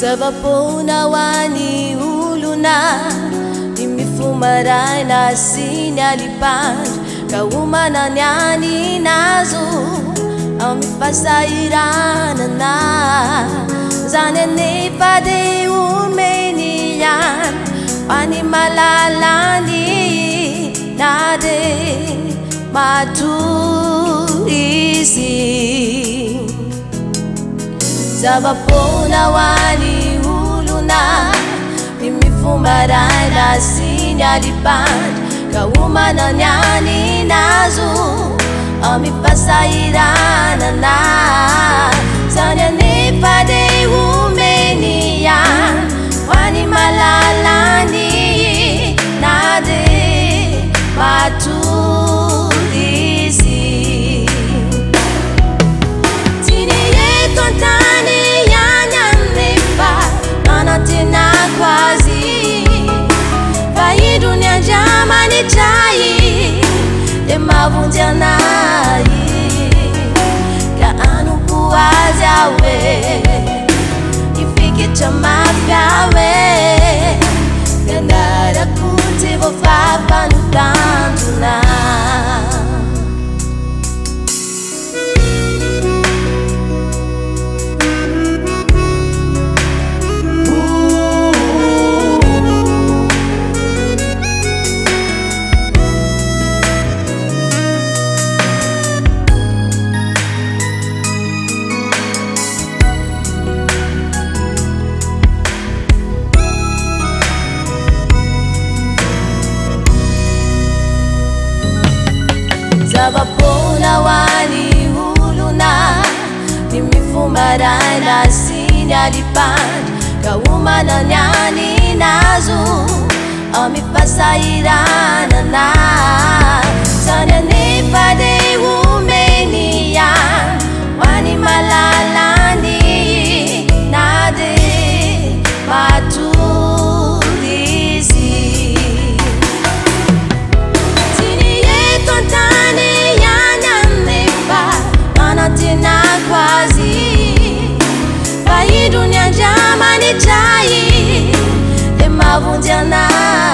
sababona wani uluna i mifumaraina sini alipar kaumananyani nazo ao mifasairanana zanynefade umeni ya wani malalani na de maturisi sabaponawani huluna imifumarai da sinyadipat kaumana nyani nazu amipasairanana 马帮江南。navaponawani uluna dimi fumarai na sinalipa kaumananyani nazu ami pasairanana kanyanipa kuazi faidunya njamani cai emavundyana